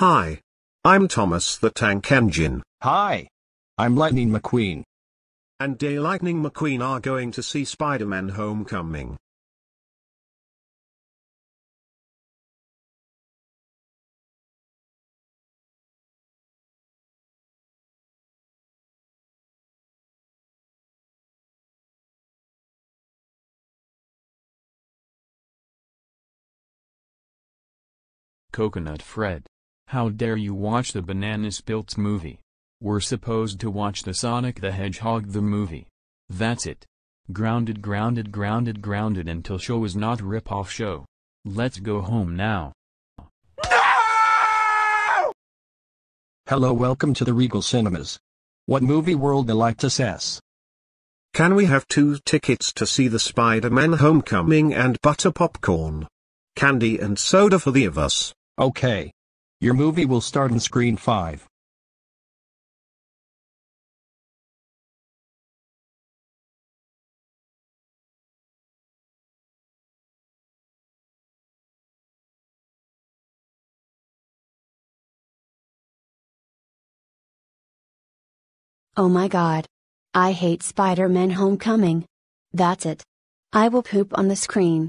Hi. I'm Thomas the Tank Engine. Hi. I'm Lightning McQueen. And Day Lightning McQueen are going to see Spider-Man Homecoming. Coconut Fred. How dare you watch the Banana Splits movie? We're supposed to watch the Sonic the Hedgehog the movie. That's it. Grounded grounded grounded grounded until show is not rip-off show. Let's go home now. No! Hello welcome to the Regal Cinemas. What movie world I like to assess? Can we have two tickets to see the Spider-Man Homecoming and butter popcorn? Candy and soda for the of us. Okay. Your movie will start on screen 5. Oh my god. I hate Spider-Man Homecoming. That's it. I will poop on the screen.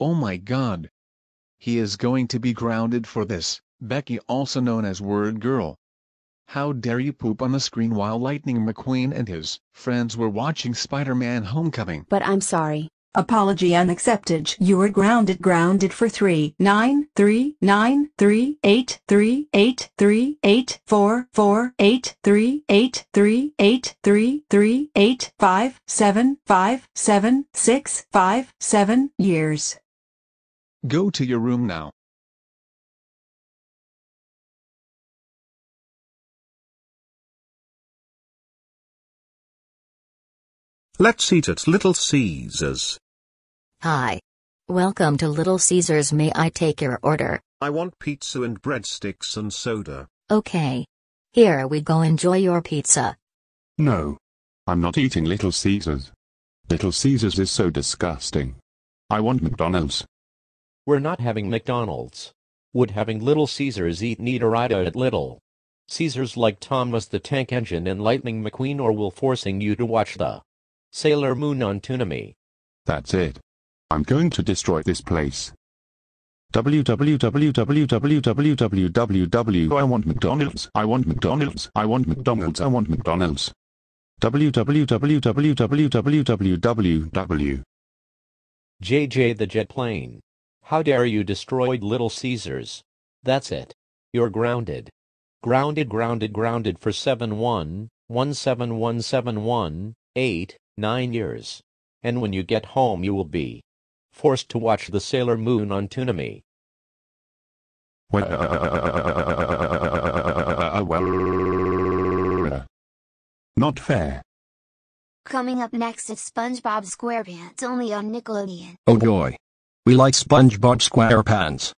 Oh my god. He is going to be grounded for this, Becky also known as Word Girl. How dare you poop on the screen while Lightning McQueen and his friends were watching Spider-Man Homecoming. But I'm sorry. Apology unaccepted. You are grounded grounded for three nine three nine three eight three eight three eight four four eight three eight three eight three three eight five seven five seven six five seven years. Go to your room now. Let's eat at Little Caesars. Hi. Welcome to Little Caesars. May I take your order? I want pizza and breadsticks and soda. Okay. Here we go. Enjoy your pizza. No. I'm not eating Little Caesars. Little Caesars is so disgusting. I want McDonald's. We're not having McDonald's. Would having Little Caesars eat Neaterita at Little Caesars like Thomas the Tank Engine and Lightning McQueen or will forcing you to watch the Sailor Moon on Toonami. That's it. I'm going to destroy this place. www.www. I want McDonald's. I want McDonald's. I want McDonald's. I want McDonald's. www.www. Jay Jay the Jet Plane. How dare you destroyed Little Caesars? That's it. You're grounded. Grounded grounded grounded for 7 8 9 years. And when you get home you will be forced to watch the Sailor Moon on Toonami. Well, not fair. Coming up next is SpongeBob SquarePants only on Nickelodeon. Oh joy. We like SpongeBob SquarePants.